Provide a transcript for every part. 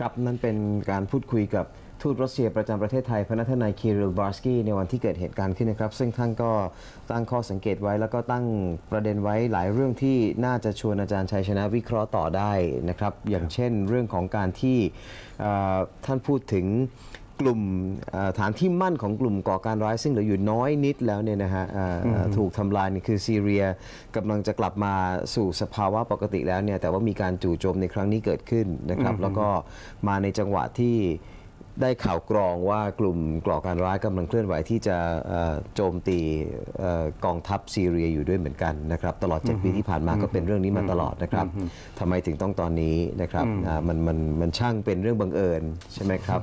ครับนั่นเป็นการพูดคุยกับทูตรัสเซียประจำประเทศไทยพระนัทนายคีริลบาร์สกี้ในวันที่เกิดเหตุการณ์ขึ้นนะครับ ซึ่งท่านก็ตั้งข้อสังเกตไว้แล้วก็ตั้งประเด็นไว้หลายเรื่องที่น่าจะชวนอาจารย์ชัยชนะวิเคราะห์ต่อได้นะครับ อย่างเช่นเรื่องของการที่ท่านพูดถึง กลุ่มเอ่อฐานที่มั่นของกลุ่มก่อการร้าย ซึ่งเหลืออยู่น้อยนิดแล้วเนี่ยนะฮะเอ่ออถูกทำลายนี่คือซีเรียกำลังจะกลับมาสู่สภาวะปกติแล้วเนี่ยแต่ว่ามีการจู่โจมในครั้งนี้เกิดขึ้นนะครับ แล้วก็มาในจังหวะที่ ได้ข่าวกรองว่ากลุ่มก่อการร้ายกำลังเคลื่อนไหวที่จะเอ่อโจมตีเอ่อกองทัพซีเรียอยู่ด้วยเหมือนกันนะครับ ตลอด 7 ปีที่ผ่านมาก็เป็นเรื่องนี้มาตลอดนะครับทำไมถึงต้องตอนนี้นะครับอ่ามันมันมันช่างเป็นเรื่องบังเอิญใช่ไหมครับ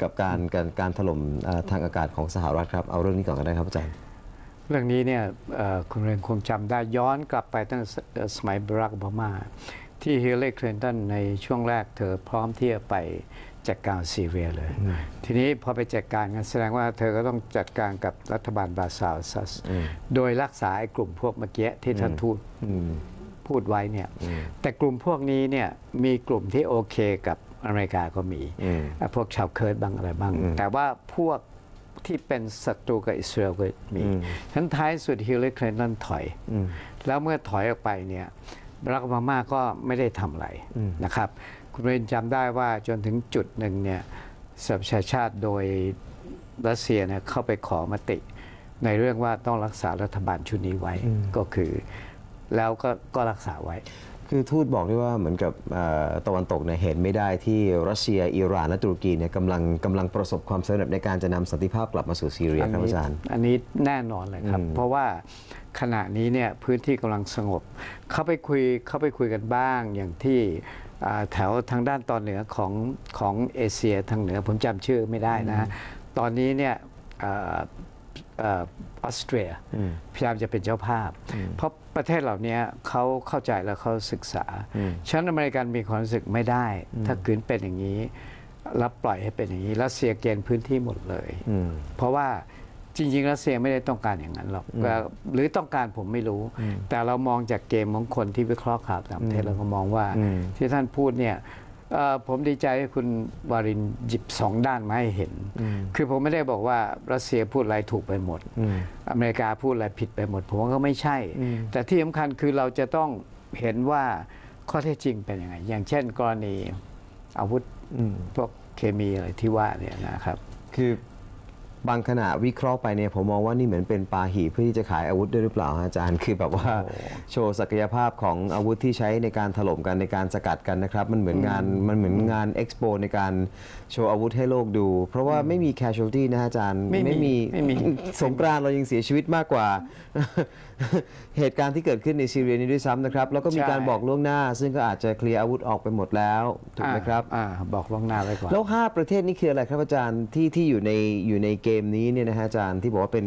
กับการการการถล่มเอ่อทางอากาศของสหรัฐครับ เอาเรื่องนี้ก่อนก็ได้ครับอาจารย์เรื่องนี้เนี่ยเอ่อคุณเรนคงจำได้ย้อนกลับไปตั้งแต่สเอ่อสมัยบารักโอบามา ที่ฮิลลารีคลินตันในช่วงแรกเธอพร้อมที่จะไป จัดการซีเรียเลย ทีนี้พอไปจัดการกันแสดงว่าเธอก็ต้องจัดการกับรัฐบาลบาชาร์อัลอัสซาด โดยรักษาไอ้กลุ่มพวกเมื่อกี้ที่ท่านทูตพูดไว้เนี่ย แต่กลุ่มพวกนี้เนี่ยมีกลุ่มที่โอเคกับอเมริกาก็มีอืมอะพวกชาวเคิร์ดบางอะไรบ้าง แต่ว่าพวกที่เป็นศัตรูกับอิสราเอลก็มีทั้นท้ายสุดฮิลลารีคลินตันถอย แล้วเมื่อถอยออกไปเนี่ยบรักโอบามาก็ไม่ได้ทำอะไรนะครับ คุณเรนจำได้ว่าจนถึงจุดหนึ่งเนี่ยสหประชาชาติโดยรัสเซียเนี่ยเข้าไปขอมติ ในเรื่องว่าต้องรักษารัฐบาลชุดนี้ไว้ก็คือ แล้วก็ก็รักษาไว้ คือทูตบอกด้วยว่าเหมือนกับเอ่อตะวันตกเนี่ยเห็นไม่ได้ที่รัสเซียอิหร่านและตุรกีเนี่ยกำลังกำลังประสบความสำเร็จในการจะนำสันติภาพกลับมาสู่ซีเรียครับอาจารย์ อันนี้แน่นอนเลยครับ เพราะว่าขณะนี้เนี่ยพื้นที่กำลังสงบ เข้าไปคุยเข้าไปคุยกันบ้างอย่างที่อ่า แถวทางด้านตอนเหนือของของเอเชียทางเหนือผมจำชื่อไม่ได้นะฮะตอนนี้เนี่ยอ่าอ่าออสเตรียพยายามจะเป็นเจ้าภาพ เพราะประเทศเหล่านี้เขาเข้าใจและเขาศึกษาฉะนั้นอเมริกันมีความรู้สึกไม่ได้ ถ้าขืนเป็นอย่างนี้ รับปล่อยให้เป็นอย่างนี้รัสเซียเกณฑ์พื้นที่หมดเลย เพราะว่า จริงๆรัสเซียไม่ได้ต้องการอย่างนั้นหรอกก็หรือต้องการผมไม่รู้ แต่เรามองจากเกมของคนที่วิเคราะห์ข่าวต่างประเทศเราก็มองว่าที่ท่านพูดเนี่ยเอ่อผมดีใจให้คุณวารินหยิบสองด้านมาให้เห็น คือผมไม่ได้บอกว่ารัสเซียพูดอะไรถูกไปหมด อเมริกาพูดอะไรผิดไปหมด ผมว่าก็ไม่ใช่ แต่ที่สำคัญคือเราจะต้องเห็นว่าข้อเท็จจริงเป็นยังไง อย่างเช่นกรณีอาวุธพวกเคมีอะไรที่ว่าเนี่ยนะครับ คือ บางขณะวิเคราะห์ไปเนี่ยผมมองว่านี่เหมือนเป็นปาหีเพื่อที่จะขายอาวุธด้วยหรือเปล่าฮะอาจารย์คือแบบว่าโชว์ศักยภาพของอาวุธที่ใช้ในการถล่มกันในการสกัดกันนะครับมันเหมือนงานมันเหมือนงานเอ็กซ์โปในการโชว์อาวุธให้โลกดู เพราะว่าไม่มี casualty นะฮะอาจารย์ไม่มีไม่มีสงกรานต์เรายังเสียชีวิตมากกว่าเหตุการณ์ที่เกิดขึ้นในซีเรียนี้ด้วยซ้ำนะครับ แล้วก็มีการใช่บอกล่วงหน้า ซึ่งก็อาจจะเคลียร์อาวุธออกไปหมดแล้วถูกไหมครับอ่าบอกล่วงหน้าไว้ก่อนแล้ว 5 ประเทศนี่คืออะไรครับอาจารย์ที่ที่อยู่ในอยู่ในเกมนี้เนี่ยนะฮะอาจารย์ที่บอกว่าเป็น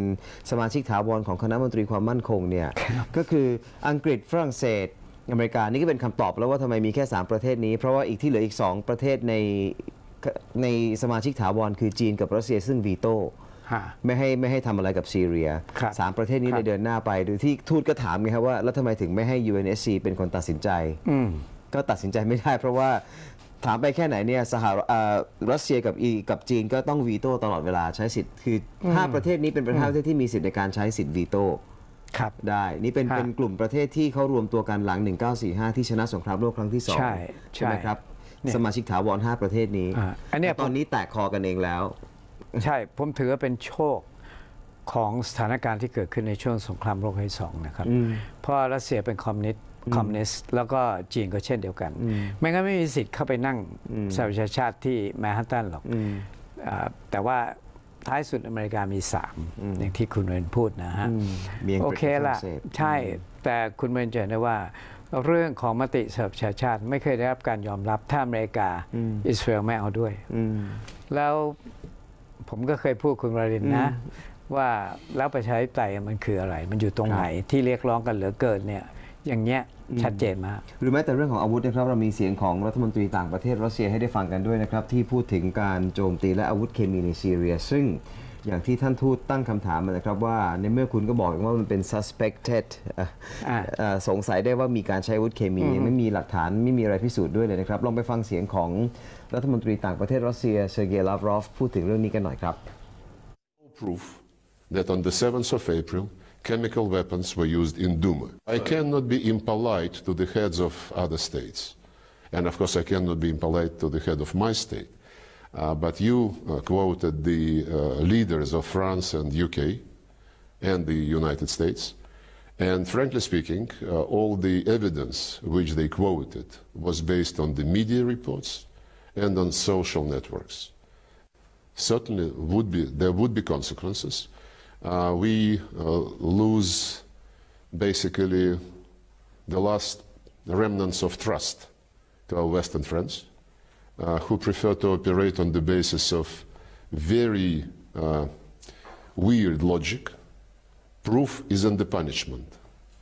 สมาชิกถาวรของคณะมนตรีความมั่นคงเนี่ยก็คืออังกฤษฝรั่งเศสอเมริกานี่ก็เป็นคำตอบแล้วว่าทำไมมีแค่ 3 ประเทศนี้ เพราะว่าอีกที่เหลืออีก 2 ประเทศในในสมาชิกถาวรคือจีนกับรัสเซียซึ่งวีโต้ฮะ ไม่ให้ไม่ให้ทำอะไรกับซีเรียครับสามประเทศนี้ครัเลบยเดินหน้าไปโดยที่ทูตก็ถามไงครับว่าแล้วทำไมถึงไม่ให้ UNSC เป็นคนตัดสินใจอืมก็ตัดสินใจไม่ได้เพราะว่าถามไปแค่ไหนเนี่ยสหรัฐเอ่อรัสเซียกับอีกับจีนก็ต้องวีโต้ตลอดเวลาใช้สิทธิ์คืออห้าประเทศนี้เป็นประเทศที่มีสิทธิ์ในการใช้สิทธิ์วีโต้ครับได้นี่เป็นฮะเป็นกลุ่มประเทศที่เขารวมตัวกันหลัง 1945 ที่ชนะสงครามโลกครั้งที่สองใช่ใช่ไหมใช่ครับเนี่ยสมาชิกถาวรห้าประเทศนี้อ่าอันเนี้ยแต่ตอนนี้แตกคอกันเองแล้ว ใช่ ผมถือว่าเป็นโชคของสถานการณ์ที่เกิดขึ้นในช่วงสงครามโลกครั้งที่สองนะครับ เพราะรัสเซียเป็นคอมมิวนิสต์คอมมิวนิสต์แล้วก็จีนก็เช่นเดียวกัน ไม่งั้นไม่มีสิทธิ์เข้าไปนั่งสหประชาชาติที่แมนฮัตตันหรอกอ่าแต่ว่าท้ายสุดอเมริกามีสามอย่างที่คุณเรนพูดนะฮะมีอังกฤษโอเคละกับฝรั่งเศสใช่ แต่คุณเรนจะเห็นได้ว่าเรื่องของมติสหประชาชาติ ไม่เคยได้รับการยอมรับถ้าอเมริกาอิสราเอลไม่เอาด้วยอืมแล้ว ผมก็เคยพูดคุณวรินทร์นะ ว่าแล้วประชาธิปไตยมันคืออะไร มันอยู่ตรงไหนที่เรียกร้องกันเหลือเกินเนี่ยอย่างเงี้ยชัดเจนมากหรือแม้แต่เรื่องของอาวุธนะครับเรามีเสียงของรัฐมนตรีต่างประเทศรัสเซียให้ได้ฟังกันด้วยนะครับที่พูดถึงการโจมตีและอาวุธเคมีในซีเรียซึ่ง อย่างที่ท่านทูตตั้งคำถามมานะครับว่าในเมื่อคุณก็บอกว่ามันเป็น suspected เอ่ออ่าเอ่อสงสัยได้ว่ามีการใช้อาวุธเคมียังไม่มีหลักฐานไม่มีอะไรพิสูจน์ด้วยเลยนะครับ ลองไปฟังเสียงของรัฐมนตรีต่างประเทศรัสเซียเซอร์เกย์ลาฟรอฟพูดถึงเรื่องนี้กันหน่อยครับ proof that on the 7th of April, chemical weapons were used in Duma. I cannot be impolite to the heads of other states. And of course, I cannot be impolite to the head of my state. Uh, but you uh, quoted the uh, leaders of France and UK and the United States. And frankly speaking, uh, all the evidence which they quoted was based on the media reports and on social networks certainly would be there would be consequences. Uh, we uh, lose basically the last remnants of trust to our Western friends, uh, who prefer to operate on the basis of very uh, weird logic. Proof is in the punishment.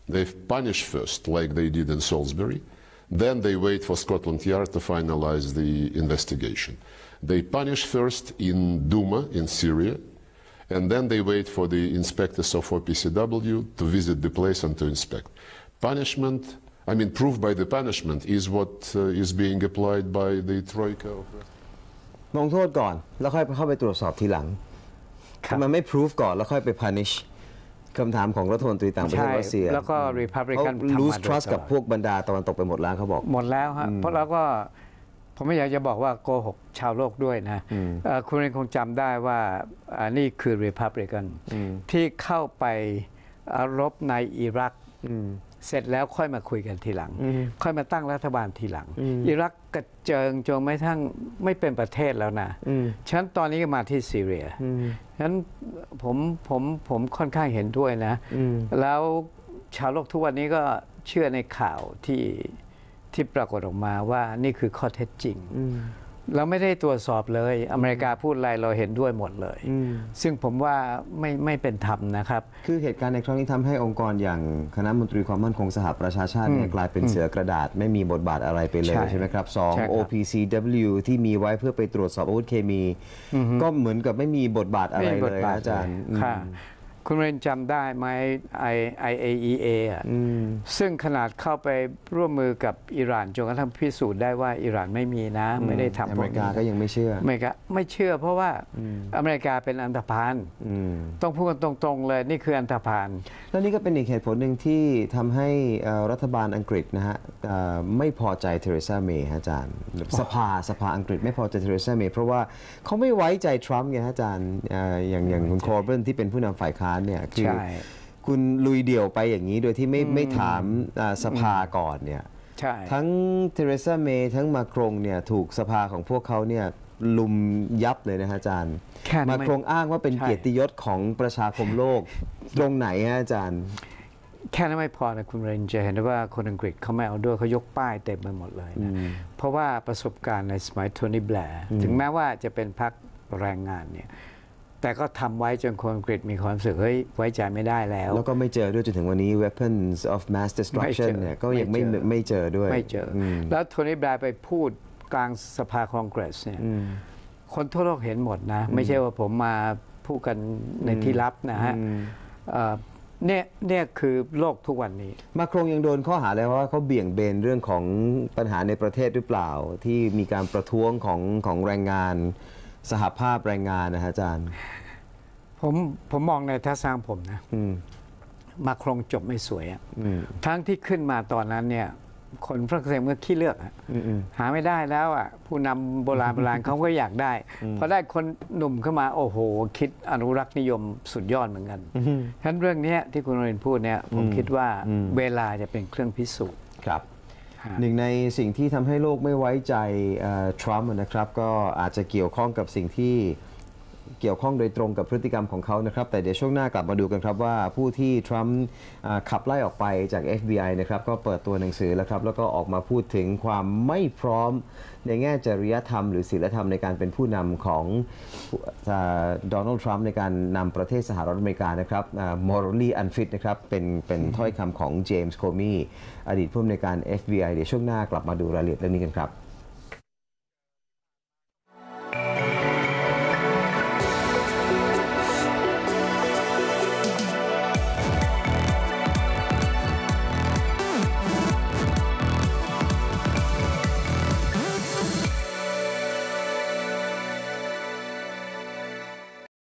They punish first, like they did in Salisbury. Then they wait for Scotland Yard to finalize the investigation. They punish first in Duma in Syria, and then they wait for the inspectors of OPCW to visit the place and to inspect. Punishment, I mean, proof by the punishment is what uh, is being applied by the Troika. Of ลงโทษก่อน แล้วค่อยเข้าไปตรวจสอบทีหลังครับทำไมไม่ proof ก่อน แล้วค่อยไป punish คำถามของรัฐมนตรีต่างประเทศใช่รัสเซียแล้วก็ Republican เขาทำมา lose โดย trust ตลอดกับพวกบรรดาตะวันตกไปหมดแล้วเขาบอก หมดแล้วฮะเพราะเราก็ผมไม่อยากจะบอกว่าโกหกชาวโลกด้วยนะเอ่อคุณเองคงจำได้ว่าอ่านี่คือ Republican ที่เข้าไปอ่ารบในอิรัก เสร็จแล้วค่อยมาคุยกันทีหลัง ค่อยมาตั้งรัฐบาลทีหลัง อิรักกระเจิงจนไม่ทั้งไม่เป็นประเทศแล้วนะฉะนั้นตอนนี้ก็มาที่ซีเรียฉะนั้นผมผมผมค่อนข้างเห็นด้วยนะ แล้วชาวโลกทุกวันนี้ก็เชื่อในข่าวที่ที่ปรากฏออกมาว่านี่คือข้อเท็จจริง เราไม่ได้ตรวจสอบเลย อเมริกาพูดอะไรเราเห็นด้วยหมดเลย ซึ่งผมว่าไม่ไม่เป็นธรรมนะครับ คือเหตุการณ์ในครั้งนี้ทำให้องค์กรอย่างคณะมนตรีความมั่นคงสหประชาชาติเนี่ยกลายเป็นเสือกระดาษ ไม่มีบทบาทอะไรไปเลยใช่ใช่ไหมครับสองใช่ครับ OPCW ที่มีไว้เพื่อไปตรวจสอบอาวุธเคมี ก็เหมือนกับไม่มีบทบาทอะไรม่มีบเลทยบนะอาจารย์ ค่ะคุณเรนจำได้ไหม I IAEA อะซึ่งขนาดเข้าไปร่วมมือกับอิหร่านจนกระทั่งพิสูจน์ได้ว่าอิหร่านไม่มีนะ ไม่ได้ทำอพเมวริกาก็ยังไม่เชื่ออเมริกาไม่เชื่อเพราะว่าอเมริกาเป็นอันธพาลอืมต้องพูดกันตรงๆเลยนี่คืออันธพาลแล้วนี่ก็เป็นอีกเหตุผลหนึ่งที่ทำให้เอ่อรัฐบาลอังกฤษนะฮะเอ่อไม่พอใจเทเรซาเมย์ฮะอาจารย์สภาสภาอังกฤษไม่พอใจเทเรซาเมย์เพราะว่าเขาไม่ไว้ใจทรัมป์ไงฮะอาจารย์เอ่ออย่างอย่างคุณคอร์เบนที่เป็นผู้นำฝ่ายค้านเนี่ยคือใช่คุณลุยเดี่ยวไปอย่างนี้โดยที่ไม่ไม่ถามอ่าสภาก่อนเนี่ยใช่ทั้งเทเรซาเมย์ทั้งมาครงเนี่ยถูกสภาของพวกเขาเนี่ยลุมยับเลยนะฮะอาจารย์แค่นั้นมาไม่ครงอ้างว่าเป็นใช่เกียรติยศของประชาคมโลก ตรงไหนฮะอาจารย์ แค่นั้นไม่พอนะคุณเรนจะเห็นได้ว่าคนอังกฤษเขาไม่เอาด้วยเขายกป้ายเต็มไปหมดเลยนะ เพราะว่าประสบการณ์ในสมัยโทนี่แบร์ถึงแม้ว่าจะเป็นพรรคแรงงานเนี่ย แต่ก็ทำไว้จนคนอังกฤษมีความรู้สึกเฮ้ยไว้ใจไม่ได้แล้ว แล้วก็ไม่เจอด้วยจนถึงวันนี้ weapons of mass ไม่ destruction เจอเนี่ยก็ยังไม่ไม่เจอไม่เจอด้วย ไม่เจออแล้วโทนี่แบร์ไปพูดกลางสภาคองเกรสเนี่ยคนทั่วโลกเห็นหมดนะ ไม่ใช่ว่าผมมาพูดกันในที่ลับนะฮะเอ่อเนี่ยเนี่ยคือโลกทุกวันนี้ มาครงยังโดนข้อหาเลยว่าเขาเบี่ยงเบนเรื่องของปัญหาในประเทศหรือเปล่า ที่มีการประท้วงของของแรงงาน สหภาพแรงงานนะฮะอาจารย์ ผมผมมองในทัศนะผมนะอืมมาครงจบไม่สวยอะอืมทั้งที่ขึ้นมาตอนนั้นเนี่ย คนฝรั่งเศสเมื่อขี้เลือกอะอืมอืม หาไม่ได้แล้วอะผู้นำโบราณโบราณเขาก็อยากได้พอได้คนหนุ่มเข้ามาโอ้โห คิดอนุรักษ์นิยมสุดยอดเหมือนกันฉะนั้นเรื่องเนี้ยที่คุณโรนินพูดเนี่ยผมคิดว่าเวลาจะเป็นเครื่องพิสูจน์ ครับฮะ หนึ่งในสิ่งที่ทำให้โลกไม่ไว้ใจทรัมป์นะครับ ก็อาจจะเกี่ยวข้องกับสิ่งที่ เกี่ยวข้องโดยตรงกับพฤติกรรมของเขานะครับ แต่เดี๋ยวช่วงหน้ากลับมาดูกันครับว่าผู้ที่ทรัมป์ขับไล่ออกไปจาก FBI นะครับก็เปิดตัวหนังสือแล้วครับแล้วก็ออกมาพูดถึงความไม่พร้อมในแง่จริยธรรม หรือศีลธรรมในการเป็นผู้นำของโดนัลด์ทรัมป์ในการนำประเทศสหรัฐอเมริกานะครับ morally unfit นะครับเป็นเป็นถ้อยคำของเจมส์โคมีอดีตผู้อำนวยการ FBI เดี๋ยวช่วงหน้ากลับมาดูรายละเอียดเรื่องนี้กันครับ